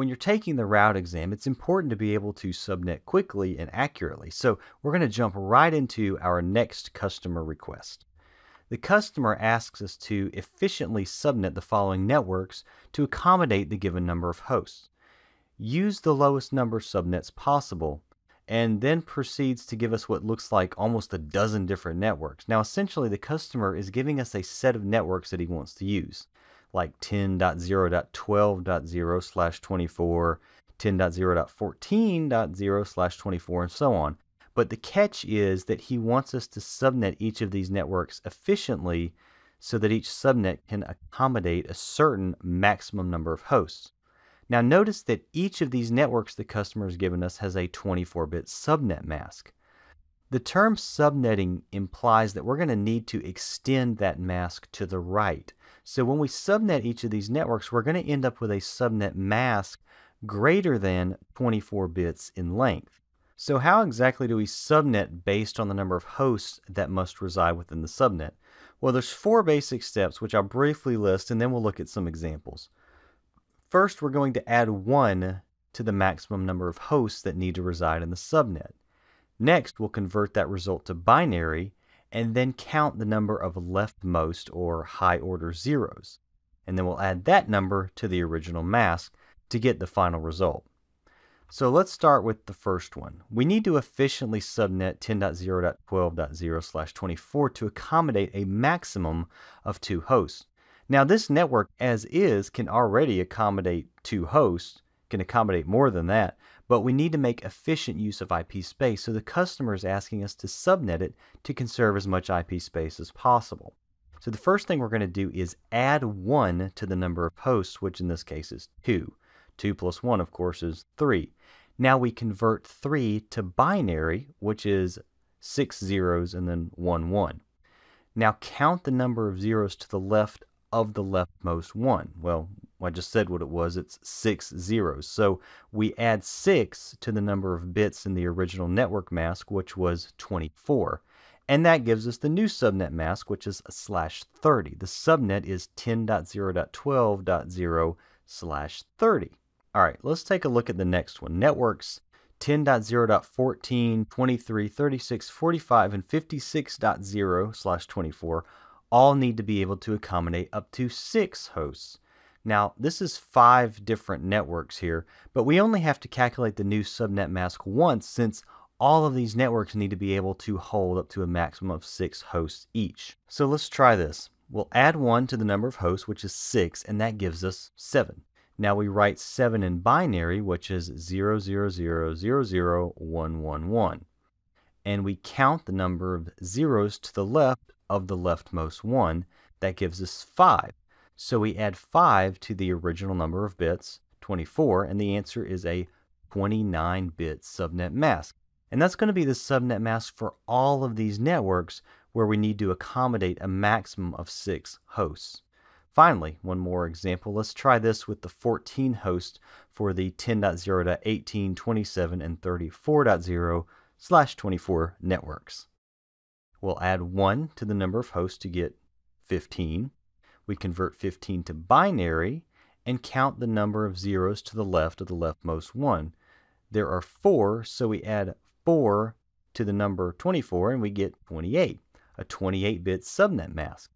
when you're taking the route exam, it's important to be able to subnet quickly and accurately. So we're going to jump right into our next customer request. The customer asks us to efficiently subnet the following networks to accommodate the given number of hosts. Use the lowest number of subnets possible, and then proceeds to give us what looks like almost a dozen different networks. Now, essentially, the customer is giving us a set of networks that he wants to use, like 10.0.12.0 slash 24, 10.0.14.0 slash 24, and so on. But the catch is that he wants us to subnet each of these networks efficiently so that each subnet can accommodate a certain maximum number of hosts. Now notice that each of these networks the customer has given us has a 24-bit subnet mask. The term subnetting implies that we're going to need to extend that mask to the right. So when we subnet each of these networks, we're going to end up with a subnet mask greater than 24 bits in length. So how exactly do we subnet based on the number of hosts that must reside within the subnet? Well, there's four basic steps which I'll briefly list and then we'll look at some examples. First, we're going to add 1 to the maximum number of hosts that need to reside in the subnet. Next, we'll convert that result to binary and then count the number of leftmost or high order zeros. And then we'll add that number to the original mask to get the final result. So let's start with the first one. We need to efficiently subnet 10.0.12.0/24 to accommodate a maximum of two hosts. Now this network as is can already accommodate two hosts, can accommodate more than that, but we need to make efficient use of IP space so the customer is asking us to subnet it to conserve as much IP space as possible. So the first thing we're going to do is add 1 to the number of hosts, which in this case is 2. 2 plus 1, of course, is 3. Now we convert 3 to binary, which is 6 zeros and then 1 1. Now count the number of zeros to the left of the leftmost one. Well, I just said what it was. It's 6 zeros. So we add 6 to the number of bits in the original network mask, which was 24. And that gives us the new subnet mask, which is slash 30. The subnet is 10.0.12.0 slash 30. All right, let's take a look at the next one. Networks 10.0.14, 23, 36, 45, and 56.0 slash 24 all need to be able to accommodate up to six hosts. Now, this is five different networks here, but we only have to calculate the new subnet mask once since all of these networks need to be able to hold up to a maximum of six hosts each. So let's try this. We'll add one to the number of hosts, which is six, and that gives us seven. Now we write 7 in binary, which is 0, 0, 0, 0, 0, 1, 1, 1. And we count the number of zeros to the left of the leftmost one. That gives us 5. So we add 5 to the original number of bits, 24, and the answer is a 29-bit subnet mask. And that's going to be the subnet mask for all of these networks where we need to accommodate a maximum of 6 hosts. Finally, one more example. Let's try this with the 14 host for the 10.0.18, 27, and 34.0 slash 24 networks. We'll add 1 to the number of hosts to get 15. We convert 15 to binary and count the number of zeros to the left of the leftmost one. There are 4, so we add 4 to the number 24 and we get 28, a 28-bit subnet mask.